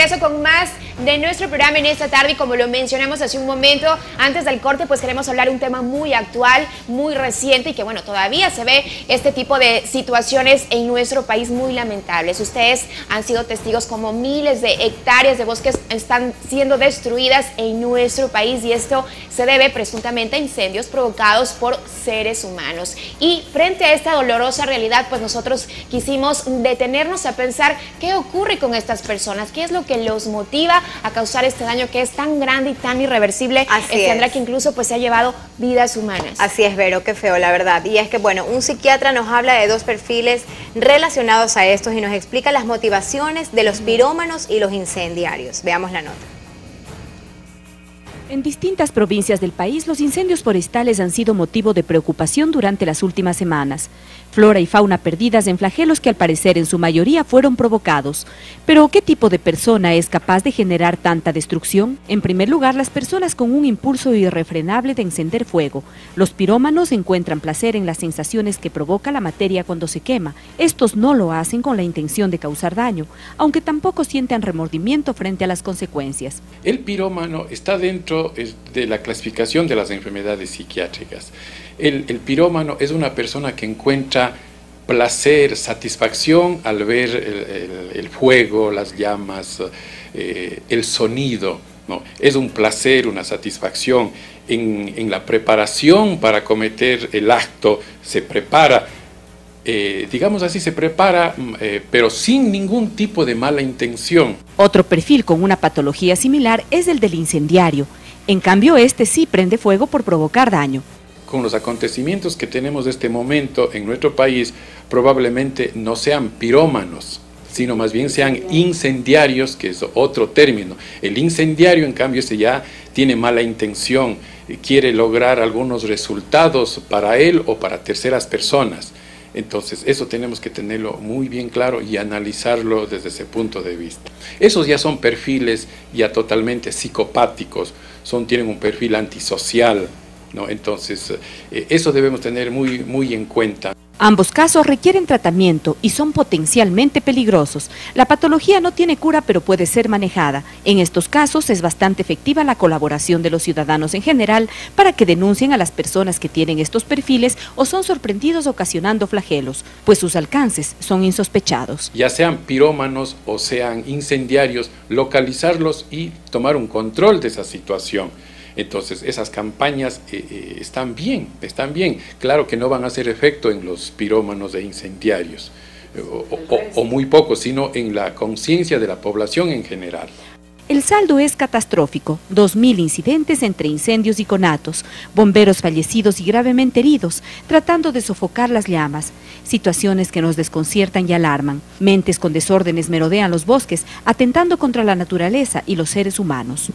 regreso con más de nuestro programa en esta tarde y como lo mencionamos hace un momento, antes del corte, pues queremos hablar un tema muy actual, muy reciente y que bueno, todavía se ve este tipo de situaciones en nuestro país muy lamentables. Ustedes han sido testigos como miles de hectáreas de bosques están siendo destruidas en nuestro país y esto se debe presuntamente a incendios provocados por seres humanos. Y frente a esta dolorosa realidad, pues nosotros quisimos detenernos a pensar qué ocurre con estas personas, qué es lo que los motiva a causar este daño que es tan grande y tan irreversible, Así que incluso pues se ha llevado vidas humanas. Así es, Vero, qué feo, la verdad. Y es que, bueno, un psiquiatra nos habla de dos perfiles relacionados a estos y nos explica las motivaciones de los pirómanos y los incendiarios. Veamos la nota. En distintas provincias del país, los incendios forestales han sido motivo de preocupación durante las últimas semanas. Flora y fauna perdidas en flagelos que al parecer en su mayoría fueron provocados. Pero, ¿qué tipo de persona es capaz de generar tanta destrucción? En primer lugar, las personas con un impulso irrefrenable de encender fuego. Los pirómanos encuentran placer en las sensaciones que provoca la materia cuando se quema. Estos no lo hacen con la intención de causar daño, aunque tampoco sienten remordimiento frente a las consecuencias. El pirómano está dentro de la clasificación de las enfermedades psiquiátricas. El, pirómano es una persona que encuentra placer, satisfacción al ver el, fuego, las llamas, eh, el sonido. ¿no? Es un placer, una satisfacción. En, la preparación para cometer el acto se prepara, eh, digamos así, se prepara, mm, eh, pero sin ningún tipo de mala intención. Otro perfil con una patología similar es el del incendiario. En cambio, este sí prende fuego por provocar daño con los acontecimientos que tenemos de este momento en nuestro país, probablemente no sean pirómanos, sino más bien sean incendiarios, que es otro término. El incendiario, en cambio, ese ya tiene mala intención, quiere lograr algunos resultados para él o para terceras personas. Entonces, eso tenemos que tenerlo muy bien claro y analizarlo desde ese punto de vista. Esos ya son perfiles ya totalmente psicopáticos, son, tienen un perfil antisocial, ¿no? Entonces, eh, eso debemos tener muy, muy en cuenta. Ambos casos requieren tratamiento y son potencialmente peligrosos. La patología no tiene cura pero puede ser manejada. En estos casos es bastante efectiva la colaboración de los ciudadanos en general para que denuncien a las personas que tienen estos perfiles o son sorprendidos ocasionando flagelos, pues sus alcances son insospechados. Ya sean pirómanos o sean incendiarios, localizarlos y tomar un control de esa situación. Entonces, esas campañas eh, eh, están bien, están bien. Claro que no van a hacer efecto en los pirómanos e incendiarios, eh, o, muy poco, sino en la conciencia de la población en general. El saldo es catastrófico, 2.000 incidentes entre incendios y conatos, bomberos fallecidos y gravemente heridos, tratando de sofocar las llamas, situaciones que nos desconciertan y alarman. Mentes con desórdenes merodean los bosques, atentando contra la naturaleza y los seres humanos.